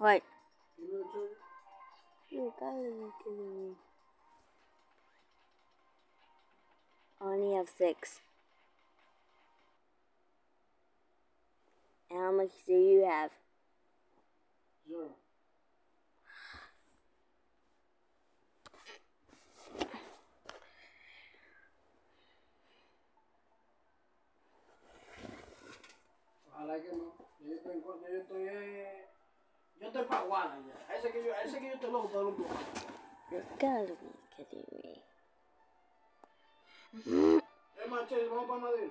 What? You know the children? You gotta give me. I only have six. And how much do you have? Zero. Estoy pa' Guana ya. A ese que yo, a ese que be kidding me. Vamos para Madrid.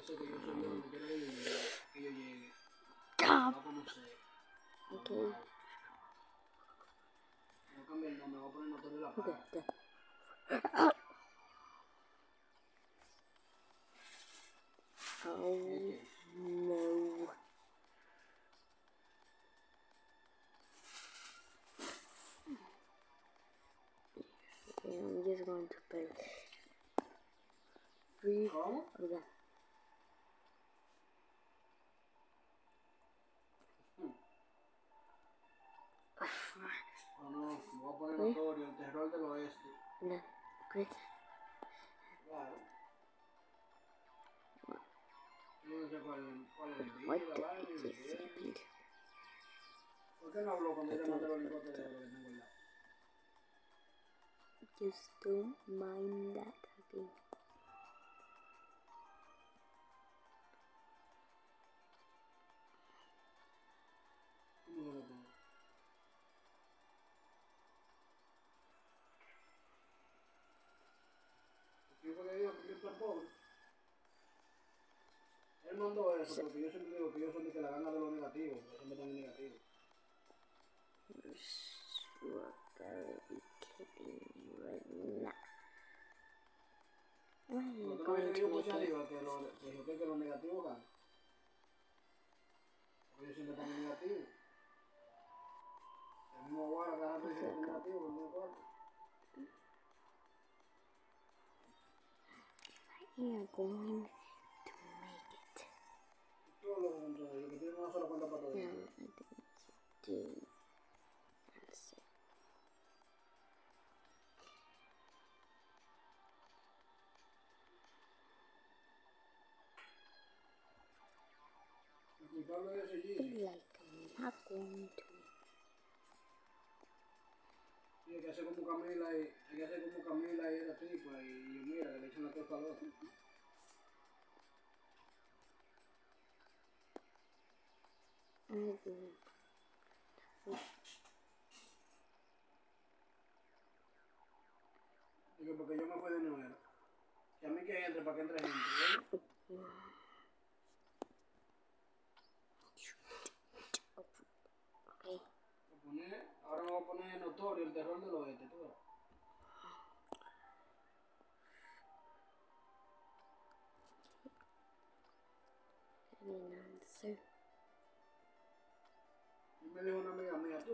eso que yo soy yo ir que yo llegue. No sé. Ok. El nombre, voy a poner motor de la paga. Okay, okay. Oh no. Yeah, I'm just going to play free. Oh? Okay. No, quick. What the is it? ¿Por? Just don't mind that thing. Él mandó eso porque yo siempre digo que yo soy que la gana de lo negativo, siempre en negativo. Me mucho arriba que, lo, que lo negativo gana. Porque ellos siempre están en negativo. El mismo negativo, going G. like, I'm not going to. Sí, hay que hacer como Camila y que como Camila y esa tipa y yo mira que le echan la culpa al otro. Do. Digo, porque yo me fui de nuevo. Y a mí que entre para que entre gente. ¿eh?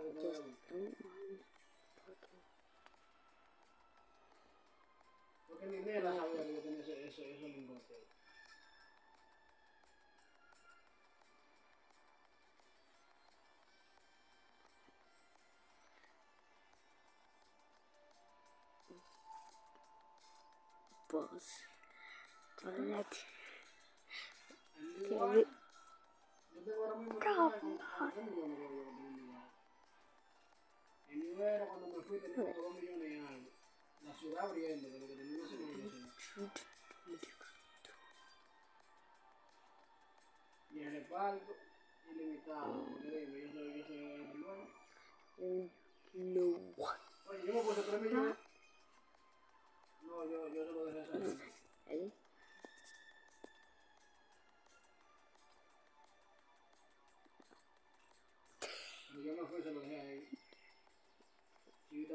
I just don't mind Boss. Toilet. Yo tengo. En mi lugar era cuando me fui tenía como dos millones y algo. La ciudad abriendo, de lo que tenía una civilización. Y el reparto ilimitado. Porque dime, yo soy, yo soy el dueño. No. Oye, yo me puse tres millones. No, yo, yo se lo dejé salir. Yo me fui se lo dejé ahí.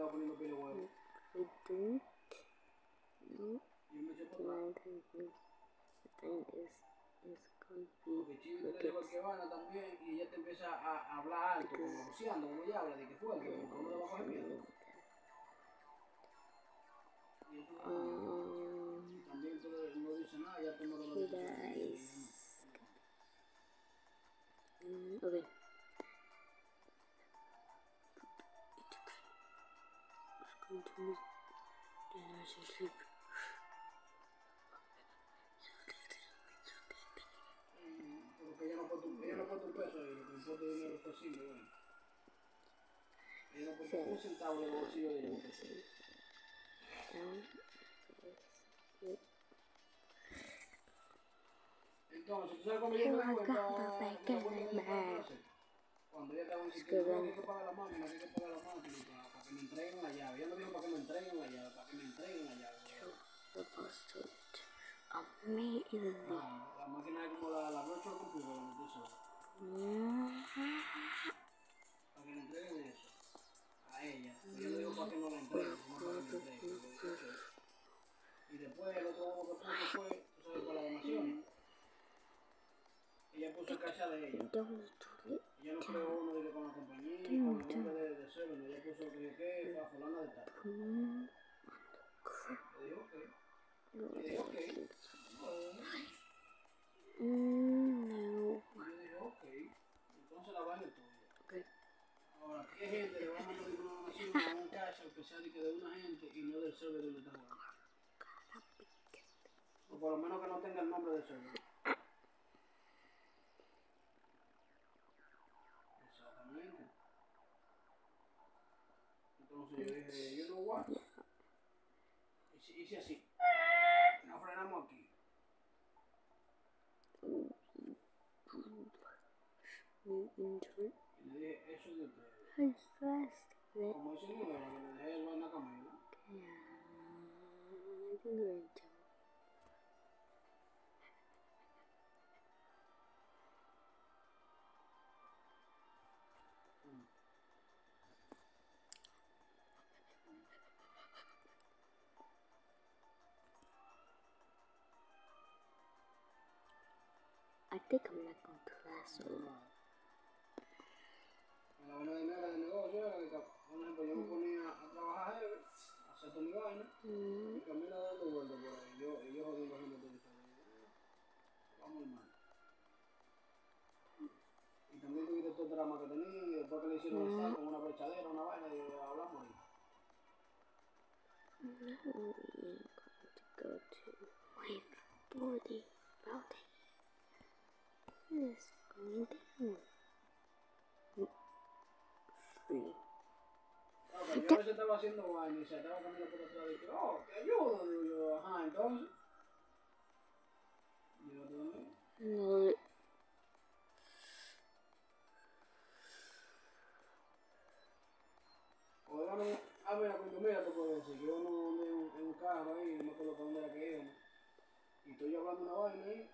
Estaba poniendo de huevo. I don't know where the thing is is Porque te cualquier vaina también y ella te empieza a, a hablar alto, como como ella habla, de que le va a coger miedo. Y eso um también tú no nada, ya tú no lo dices. guys. Mm, okay. To be then I should sleep. Porque ella no pone un, ella no pone un peso ahí, lo que importa es dinero posible, bueno. Ella no pone un centavo del bolsillo de ella. Entonces, ¿tú sabes cómo yo me di cuenta? Cuando ella estaba insistiendo, no, que pagar la máquina, que hay que pagar la máquina para, para que me entreguen la llave. Ella me dijo para que me entreguen la llave, para que me entreguen la llave. Supposed to immediately. Ah, la máquina es como la, la virtual computer, donde tú sabes. Para que le entreguen eso. A ella. Ella le dijo para que no la entreguen, no para que me entreguen. Yo. Y después el otro uno que puso fue, tú sabes, para las donaciones. Ella puso cacha de. Ella Mm. Ok. No, Le dije, ok. No. Mm, no. Y yo dije, ok. Entonces la es tuya. Okay. Ahora, ¿qué gente le va a mandar una donación a un cash que sea de, que de una gente y no del server donde está jugando? O por lo menos que no tenga el nombre del server. Exactamente. Entonces yo dije, you el vaina a Camila. I think we're. I think I'm not going to last so long. De negocio era que, por ejemplo, yo me ponía a trabajar a hacer toda mi vaina, Mm. y Camila dando vueltas por ahí. Yo, y yo jodiendo gente. Vamos mal. Y también tuviste todo el drama que tenía, y después que le hicieron el saco con una brechadera, una vaina, y hablamos ahí. Now we are going to go to my body body. It's going down. Estaba haciendo vaina y se estaba caminando por atrás y que, oh, te ayudo. Digo yo, ajá, entonces. Y yo, ¿tú dónde? No. Era, no- ah, mira, cuando mira, te puedo decir, yo no andé en, un carro ahí, no me acuerdo dónde era que íbamos. Y estoy hablando una vaina ahí,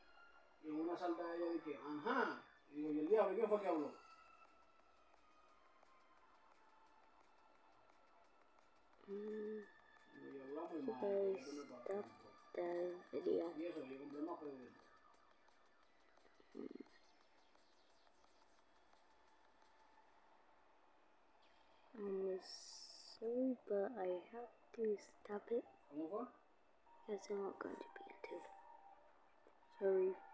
y en una salta ella dije, ajá. Y digo, ¿y el diablo? ¿Y quién fue que habló? Pagas. stop the video. De Sorry, but I have to stop it I'm not going to be until. Sorry.